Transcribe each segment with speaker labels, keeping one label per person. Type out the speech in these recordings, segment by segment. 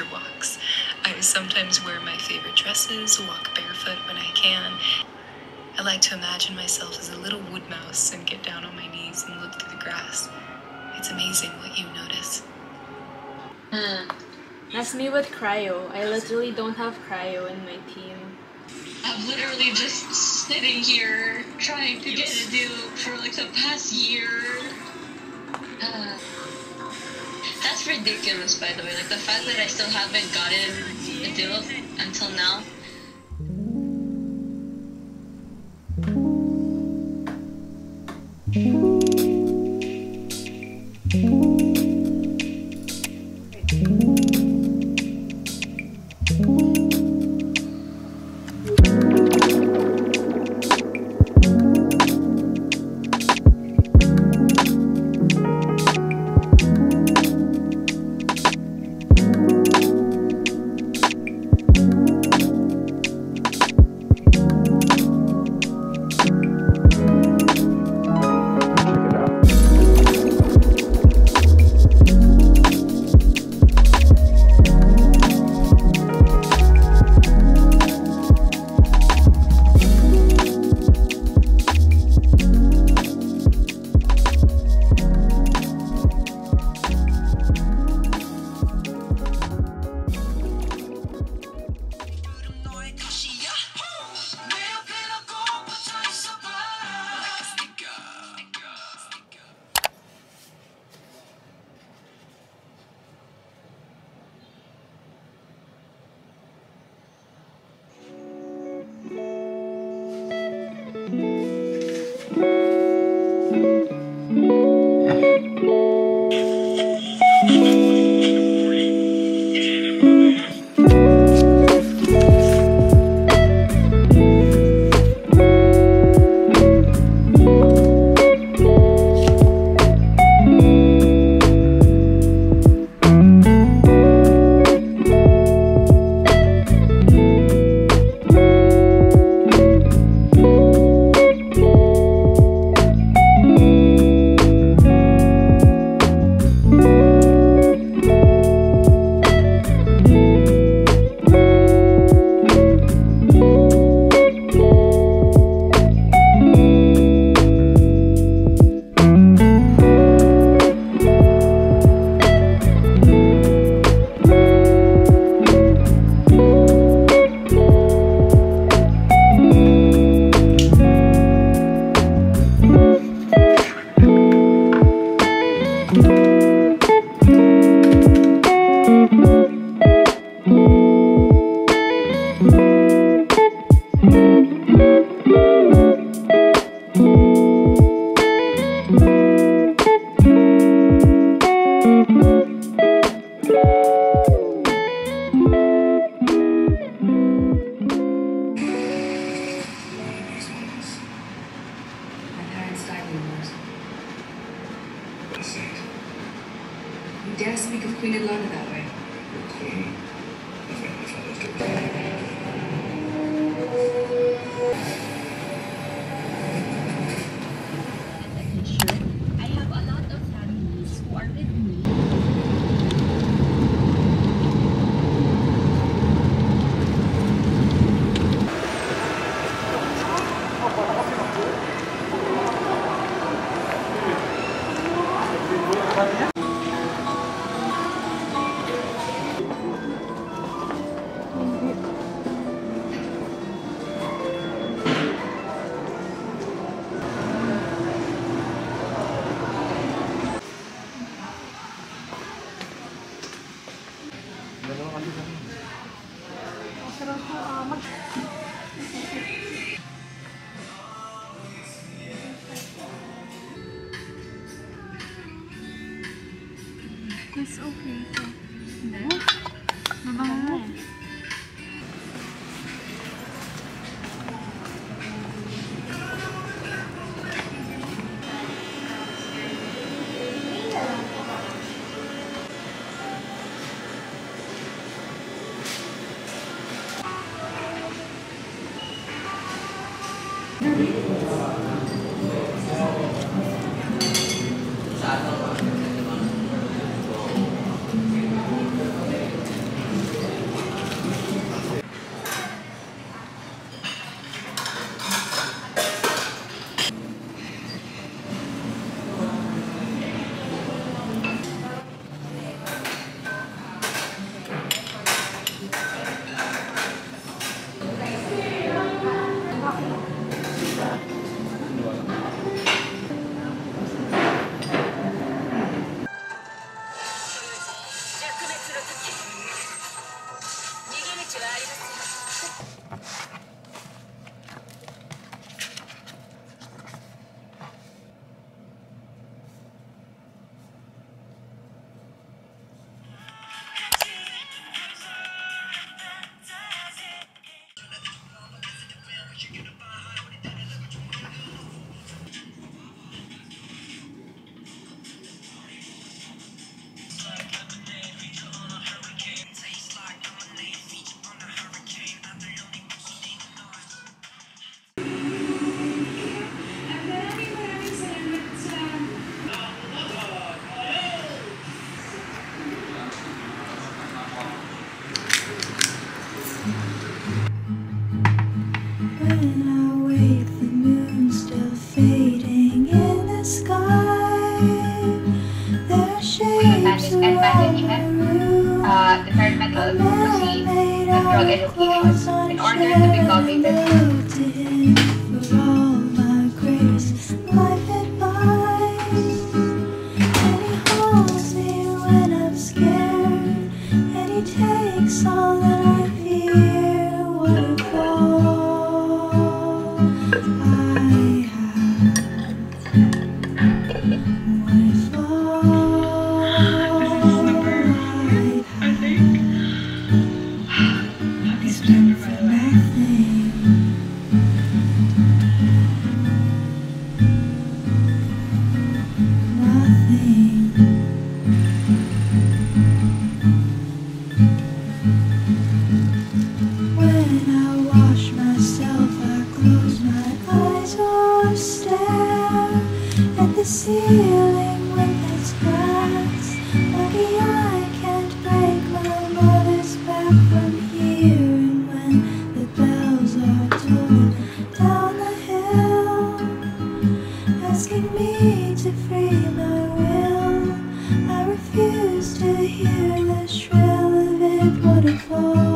Speaker 1: nature walks. I sometimes wear my favorite dresses, walk barefoot when I can. I like to imagine myself as a little wood mouse and get down on my knees and look through the grass. It's amazing what you notice.
Speaker 2: That's me with cryo. I literally don't have cryo in my team.
Speaker 3: I'm literally just sitting here trying to get a deal for like the past year. Uh, that's ridiculous, by the way. Like the fact that I still haven't gotten a deal until now.
Speaker 4: Dare speak of Queen Edlanda that way?
Speaker 2: It's okay. Hindi? Mabango.
Speaker 5: Gracias. Life what
Speaker 6: a
Speaker 7: fall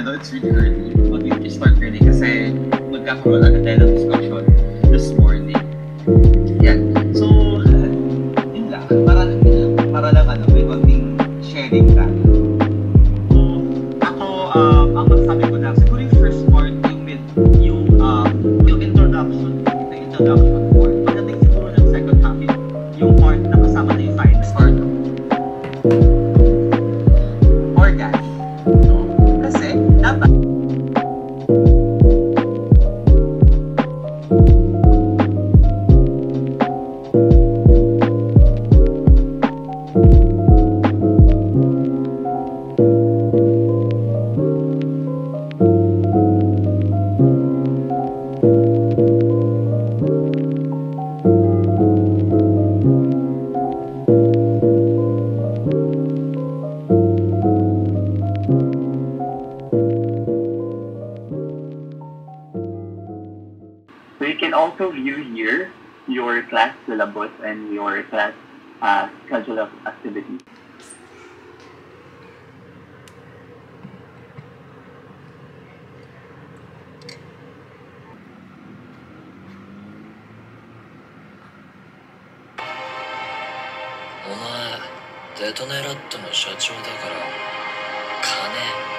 Speaker 7: ano, it's really early. Huwag yung start early kasi magkakaroon agad tayo
Speaker 8: デトネラットの社長だから金